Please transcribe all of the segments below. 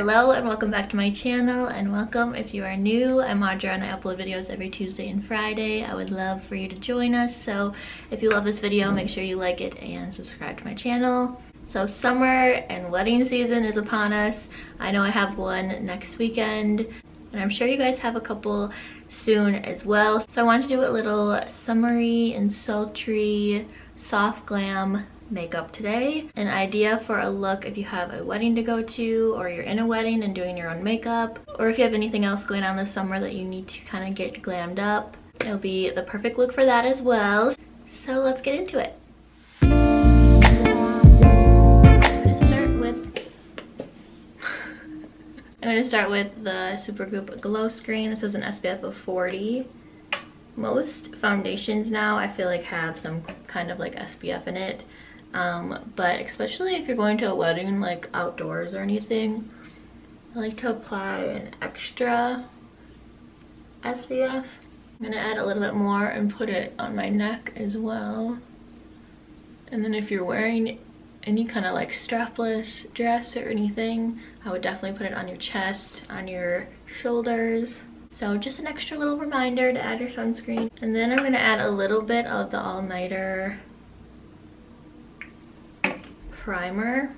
Hello and welcome back to my channel and welcome if you are new. I'm Audra and I upload videos every Tuesday and Friday. I would love for you to join us. So if you love this video, make sure you like it and subscribe to my channel. So summer and wedding season is upon us. I know I have one next weekend and I'm sure you guys have a couple soon as well. So I wanted to do a little summery and sultry soft glam makeup today. An idea for a look if you have a wedding to go to or you're in a wedding and doing your own makeup or if you have anything else going on this summer that you need to kind of get glammed up. It'll be the perfect look for that as well. So let's get into it. I'm going to start with the Supergoop Glow Screen. This is an SPF of 40. Most foundations now I feel like have some kind of like SPF in it um, but especially if you're going to a wedding like outdoors or anything I like to apply an extra SPF I'm gonna add a little bit more and put it on my neck as well. And then if you're wearing any kind of like strapless dress or anything I would definitely put it on your chest on your shoulders. So just an extra little reminder to add your sunscreen. And then I'm to add a little bit of the all-nighter primer.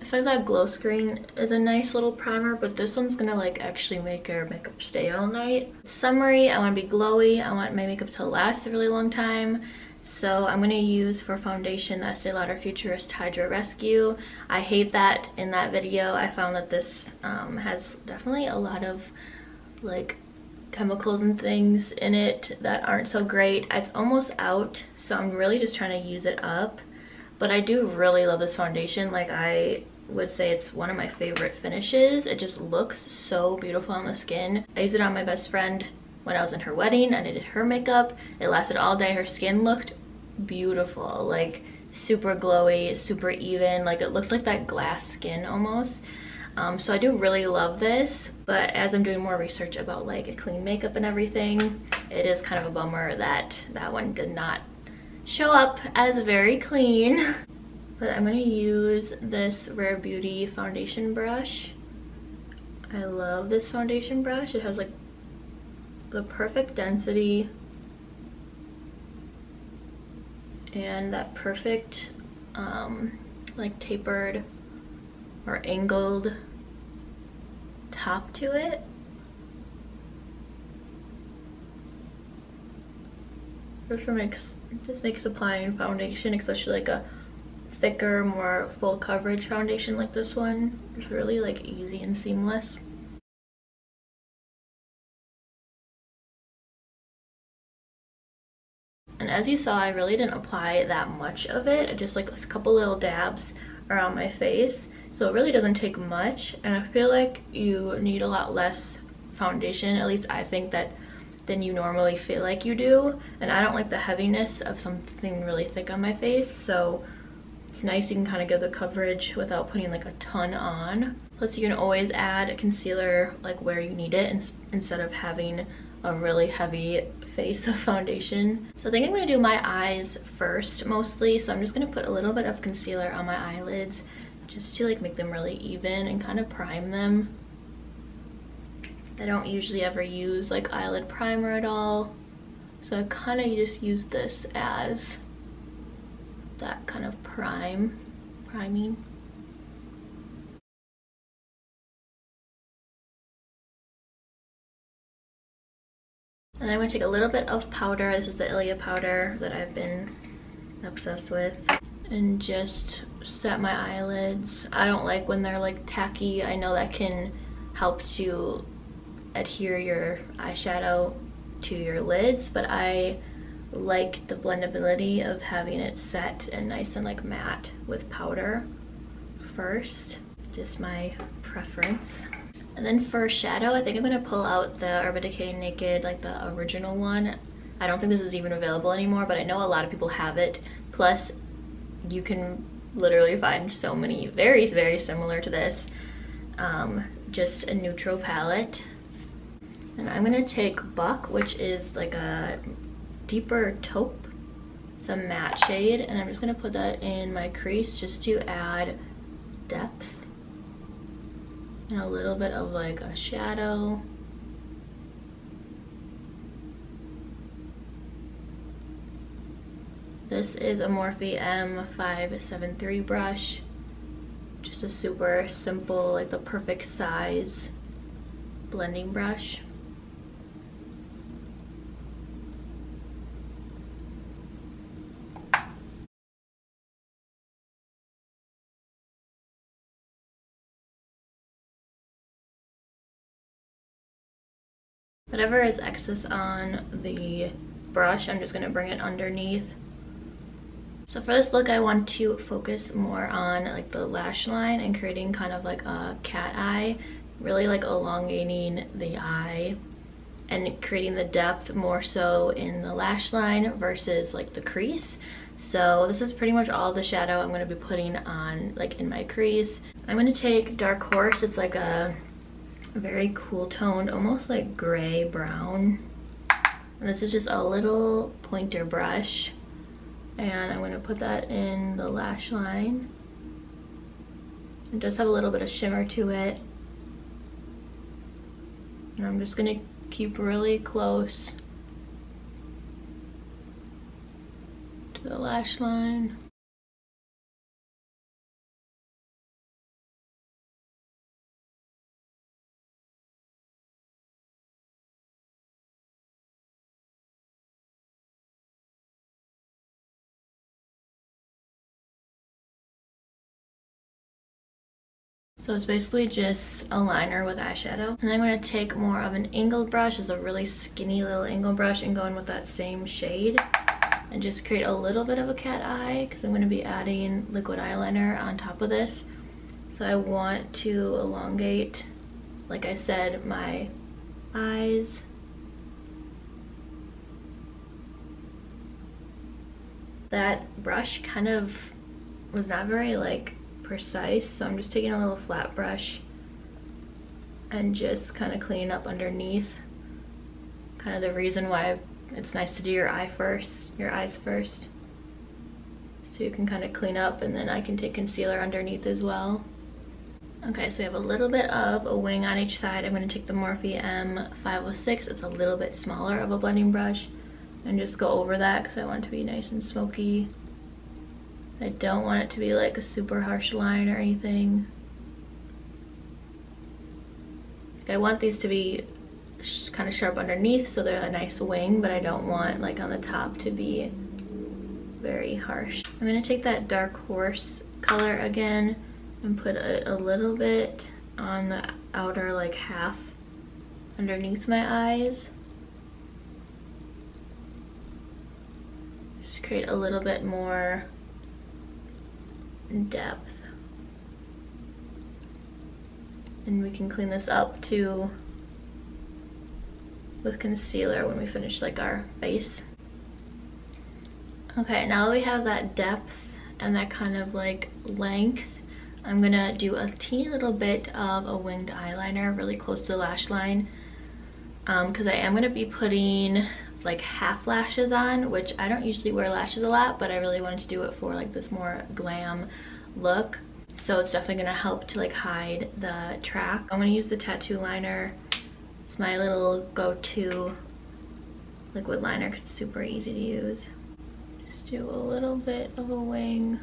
I feel like that glow screen is a nice little primer, but this one's gonna like actually make your makeup stay all night. Summery, I wanna be glowy. I want my makeup to last a really long time. So I'm gonna use for foundation the Estee Lauder Futurist Hydra Rescue. I hate that in that video. I found that this um, has definitely a lot of like chemicals and things in it that aren't so great. It's almost out, so I'm really just trying to use it up. But I do really love this foundation. Like I would say it's one of my favorite finishes. It just looks so beautiful on the skin. I used it on my best friend when I was in her wedding. And I did her makeup. It lasted all day. Her skin looked beautiful. Like super glowy, super even. Like it looked like that glass skin almost. Um, so I do really love this, but as I'm doing more research about like a clean makeup and everything, it is kind of a bummer that that one did not show up as very clean. but I'm gonna use this Rare Beauty foundation brush. I love this foundation brush. It has like the perfect density and that perfect um, like tapered or angled top to it. Just makes just makes applying foundation, especially like a thicker, more full coverage foundation like this one, it's really like easy and seamless. And as you saw, I really didn't apply that much of it, just like a couple little dabs around my face. So it really doesn't take much and I feel like you need a lot less foundation, at least I think that than you normally feel like you do. And I don't like the heaviness of something really thick on my face, so it's nice you can kind of get the coverage without putting like a ton on. Plus you can always add a concealer like where you need it instead of having a really heavy face of foundation. So I think I'm going to do my eyes first mostly. So I'm just going to put a little bit of concealer on my eyelids just to like make them really even and kind of prime them. I don't usually ever use like eyelid primer at all. So I kind of just use this as that kind of prime, priming. And I'm going to take a little bit of powder. This is the Ilia powder that I've been obsessed with and just set my eyelids. I don't like when they're like tacky. I know that can help to adhere your eyeshadow to your lids, but I like the blendability of having it set and nice and like matte with powder first. Just my preference. And then for shadow, I think I'm gonna pull out the Urban Decay Naked, like the original one. I don't think this is even available anymore, but I know a lot of people have it. Plus, you can literally find so many very, very similar to this. Um, just a neutral palette. And I'm gonna take Buck, which is like a deeper taupe. It's a matte shade and I'm just gonna put that in my crease just to add depth and a little bit of like a shadow. This is a Morphe M573 brush. Just a super simple, like the perfect size blending brush. Whatever is excess on the brush, I'm just going to bring it underneath. So for this look, I want to focus more on like the lash line and creating kind of like a cat eye, really like elongating the eye and creating the depth more so in the lash line versus like the crease. So this is pretty much all the shadow I'm going to be putting on like in my crease. I'm going to take Dark Horse. It's like a very cool toned, almost like gray brown. And this is just a little pointer brush. And I'm gonna put that in the lash line. It does have a little bit of shimmer to it. And I'm just gonna keep really close to the lash line. So it's basically just a liner with eyeshadow. And I'm going to take more of an angled brush, it's a really skinny little angled brush, and go in with that same shade. And just create a little bit of a cat eye, because I'm going to be adding liquid eyeliner on top of this. So I want to elongate, like I said, my eyes. That brush kind of was not very like precise. So I'm just taking a little flat brush and just kind of cleaning up underneath. Kind of the reason why it's nice to do your eye first, your eyes first. So you can kind of clean up and then I can take concealer underneath as well. Okay, so we have a little bit of a wing on each side. I'm going to take the Morphe M506. It's a little bit smaller of a blending brush and just go over that because I want it to be nice and smoky. I don't want it to be like a super harsh line or anything. I want these to be kind of sharp underneath so they're a nice wing, but I don't want like on the top to be very harsh. I'm gonna take that dark horse color again and put a, a little bit on the outer like half underneath my eyes. Just create a little bit more depth. And we can clean this up too with concealer when we finish like our face. Okay, now that we have that depth and that kind of like length, I'm gonna do a teeny little bit of a winged eyeliner really close to the lash line because um, I am gonna be putting like half lashes on, which I don't usually wear lashes a lot, but I really wanted to do it for like this more glam look. So it's definitely gonna help to like hide the track. I'm gonna use the tattoo liner. It's my little go-to liquid liner because it's super easy to use. Just do a little bit of a wing.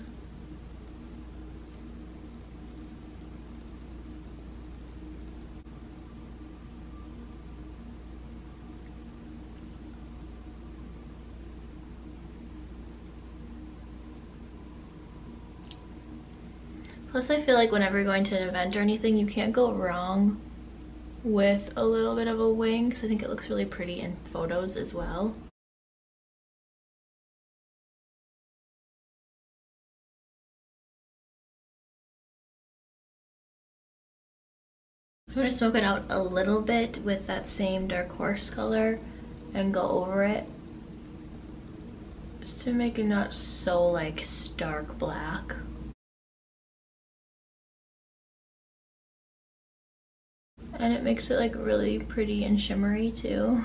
Plus I feel like whenever you're going to an event or anything, you can't go wrong with a little bit of a wing because I think it looks really pretty in photos as well. I'm going to smoke it out a little bit with that same dark horse color and go over it just to make it not so like stark black. And it makes it like really pretty and shimmery too.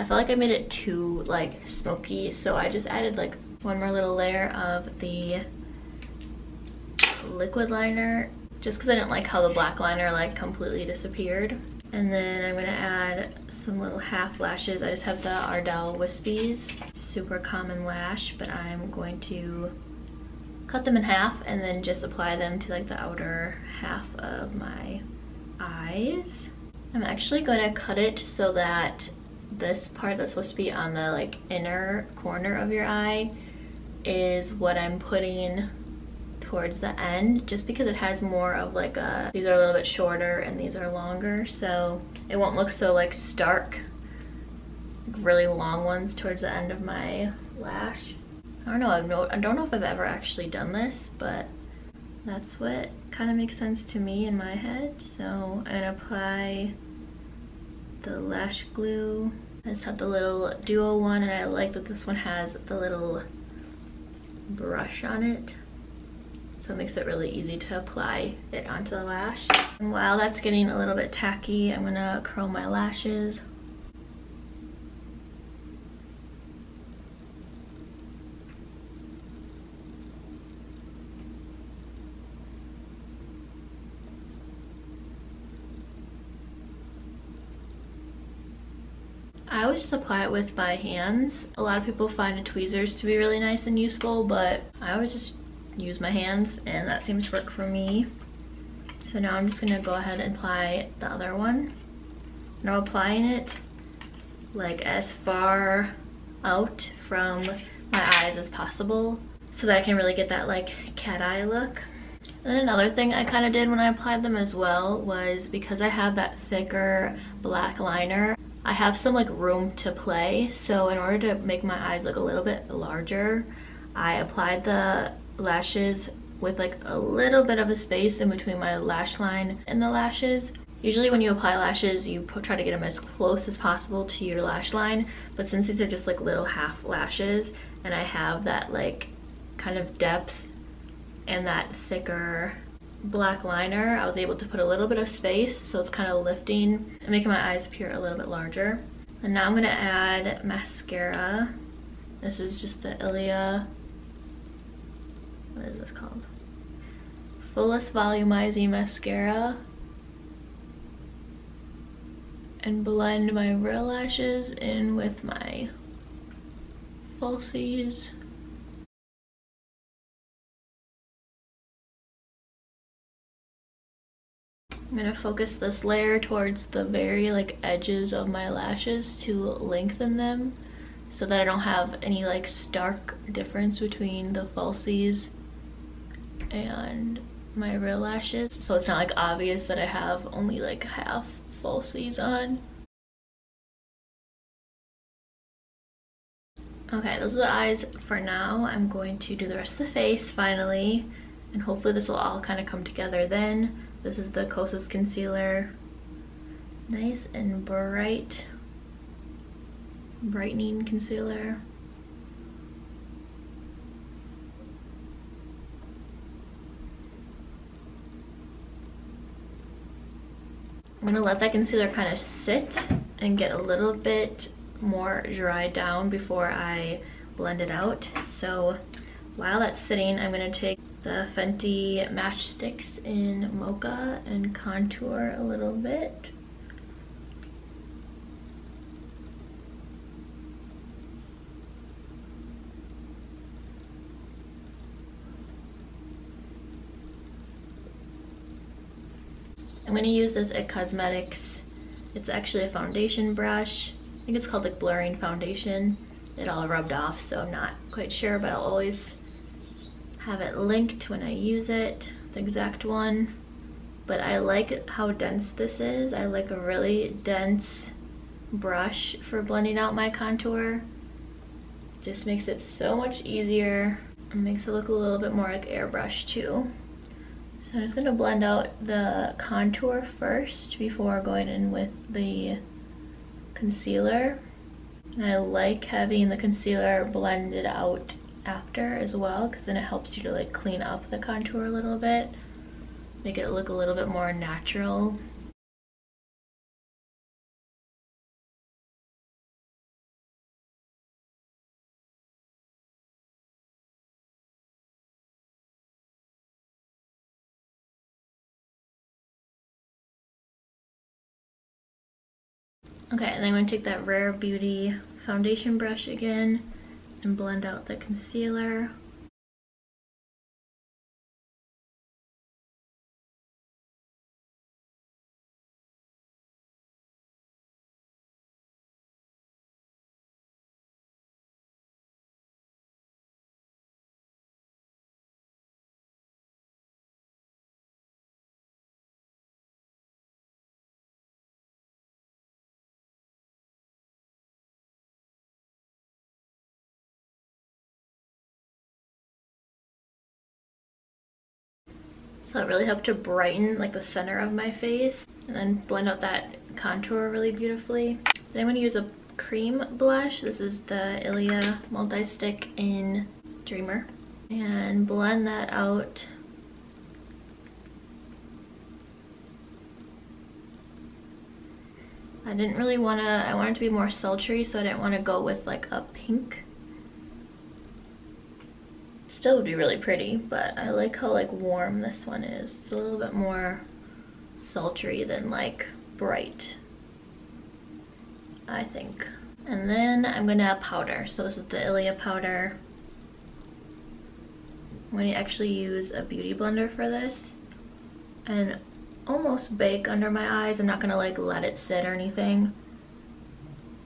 I felt like I made it too like smoky, so I just added like one more little layer of the liquid liner just because I didn't like how the black liner like completely disappeared. And then I'm gonna add some little half lashes. I just have the Ardell Wispies, super common lash, but I'm going to cut them in half and then just apply them to like the outer half of my eyes. I'm actually going to cut it so that this part that's supposed to be on the like inner corner of your eye is what I'm putting towards the end just because it has more of like a these are a little bit shorter and these are longer so it won't look so like stark. Really long ones towards the end of my lash. I don't know I've no, I don't know if I've ever actually done this but that's what kind of makes sense to me in my head so I'm gonna apply the lash glue I just have the little duo one and I like that this one has the little brush on it so it makes it really easy to apply it onto the lash. And while that's getting a little bit tacky, I'm gonna curl my lashes. I always just apply it with my hands. A lot of people find tweezers to be really nice and useful, but I always just use my hands and that seems to work for me. So now I'm just gonna go ahead and apply the other one. Now applying it like as far out from my eyes as possible so that I can really get that like cat eye look. And another thing I kind of did when I applied them as well was because I have that thicker black liner, I have some like room to play. So in order to make my eyes look a little bit larger, I applied the lashes with like a little bit of a space in between my lash line and the lashes. Usually when you apply lashes, you try to get them as close as possible to your lash line, but since these are just like little half lashes and I have that like kind of depth and that thicker black liner, I was able to put a little bit of space so it's kind of lifting and making my eyes appear a little bit larger. And now I'm gonna add mascara. This is just the Ilia what is this called? Fullest Volumizing Mascara. And blend my real lashes in with my falsies. I'm gonna focus this layer towards the very like edges of my lashes to lengthen them so that I don't have any like stark difference between the falsies and my real lashes so it's not like obvious that I have only like half falsies on. Okay, those are the eyes for now. I'm going to do the rest of the face finally and hopefully this will all kind of come together then. This is the Kosas concealer. Nice and bright brightening concealer. I'm gonna let that concealer kind of sit and get a little bit more dried down before I blend it out. So while that's sitting, I'm gonna take the Fenty Match Stix in Mocha and contour a little bit. I'm going to use this IT Cosmetics. It's actually a foundation brush. I think it's called like blurring foundation. It all rubbed off, so I'm not quite sure, but I'll always have it linked when I use it, the exact one. But I like how dense this is. I like a really dense brush for blending out my contour. Just makes it so much easier. It makes it look a little bit more like airbrush too. So I'm just going to blend out the contour first before going in with the concealer. And I like having the concealer blended out after as well because then it helps you to like clean up the contour a little bit. Make it look a little bit more natural. Okay, and I'm going to take that Rare Beauty foundation brush again and blend out the concealer. So that really helped to brighten like the center of my face and then blend out that contour really beautifully. Then I'm going to use a cream blush. This is the Ilia Multi-Stick in Dreamer. And blend that out. I didn't really want to, I wanted to be more sultry so I didn't want to go with like a pink still would be really pretty, but I like how like warm this one is. It's a little bit more sultry than like bright, I think. And then I'm gonna powder. So this is the Ilia powder. I'm gonna actually use a beauty blender for this and almost bake under my eyes. I'm not gonna like let it sit or anything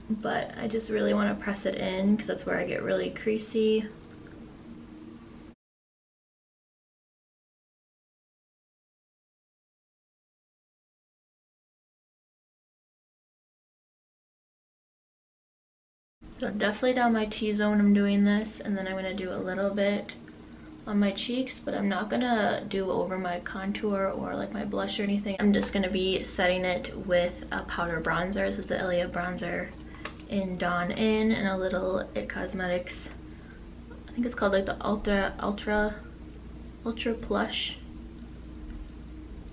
but I just really want to press it in because that's where I get really creasy So I'm definitely down my T-zone I'm doing this and then I'm going to do a little bit on my cheeks but I'm not going to do over my contour or like my blush or anything. I'm just going to be setting it with a powder bronzer. This is the Ilia bronzer in Dawn In and a little IT Cosmetics. I think it's called like the Ultra Ultra Ultra Plush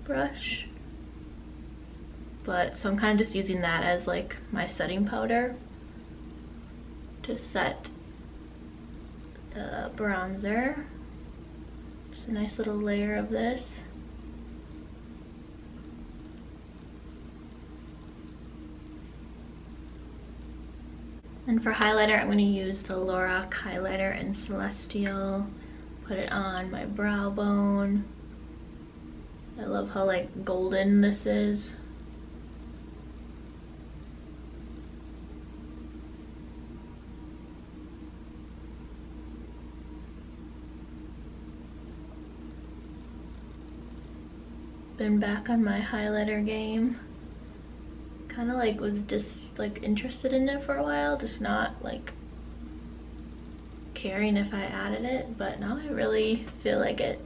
brush. But so I'm kind of just using that as like my setting powder to set the bronzer. Just a nice little layer of this. And for highlighter, I'm going to use the Lorac highlighter in Celestial. Put it on my brow bone. I love how like golden this is. Been back on my highlighter game. Kind of like was just like interested in it for a while, just not like caring if I added it, but now I really feel like it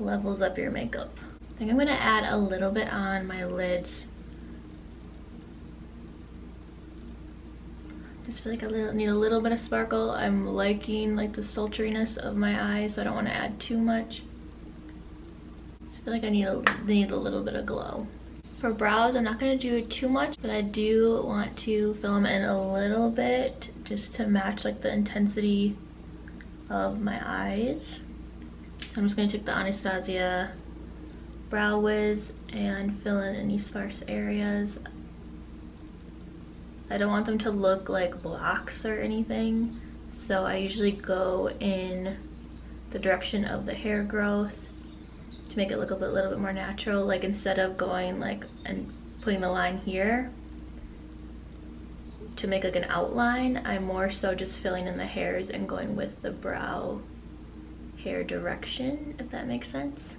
levels up your makeup. I think I'm gonna add a little bit on my lids. Just feel like I need a little bit of sparkle. I'm liking like the sultriness of my eyes, so I don't want to add too much feel like I need a, need a little bit of glow. For brows, I'm not going to do too much, but I do want to fill them in a little bit just to match like the intensity of my eyes. So I'm just going to take the Anastasia Brow Wiz and fill in any sparse areas. I don't want them to look like blocks or anything, so I usually go in the direction of the hair growth to make it look a bit, little bit more natural. Like instead of going like and putting the line here to make like an outline, I'm more so just filling in the hairs and going with the brow hair direction, if that makes sense.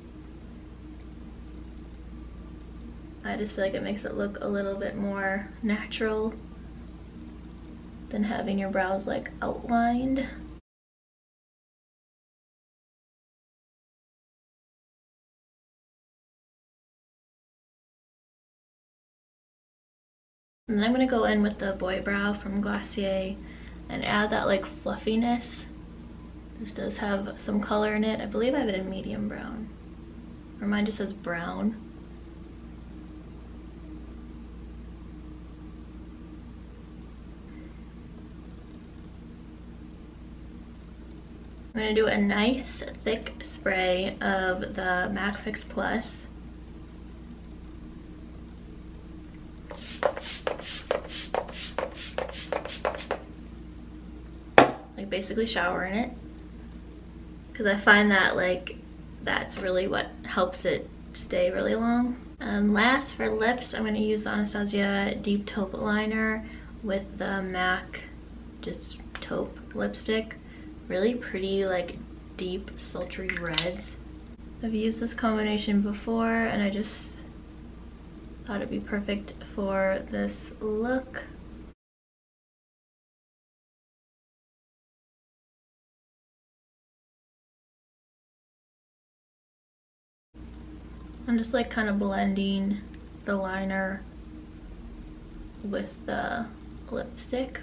I just feel like it makes it look a little bit more natural than having your brows like outlined. And then I'm going to go in with the Boy Brow from Glossier and add that like fluffiness. This does have some color in it. I believe I have it in medium brown. Or mine just says brown. I'm going to do a nice thick spray of the MAC Fix Plus Like basically shower in it. Because I find that like, that's really what helps it stay really long. And last for lips, I'm going to use the Anastasia Deep Taupe Liner with the MAC just taupe lipstick. Really pretty like deep sultry reds. I've used this combination before and I just thought it'd be perfect for this look. I'm just like kind of blending the liner with the lipstick.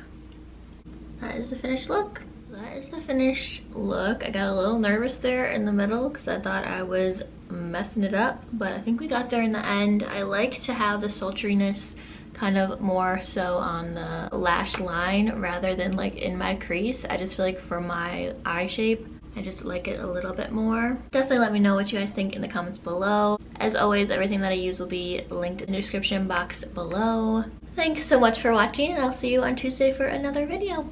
That is the finished look. That is the finished look. I got a little nervous there in the middle because I thought I was messing it up, but I think we got there in the end. I like to have the sultriness kind of more so on the lash line rather than like in my crease. I just feel like for my eye shape, I just like it a little bit more. Definitely let me know what you guys think in the comments below. As always, everything that I use will be linked in the description box below. Thanks so much for watching and I'll see you on Tuesday for another video.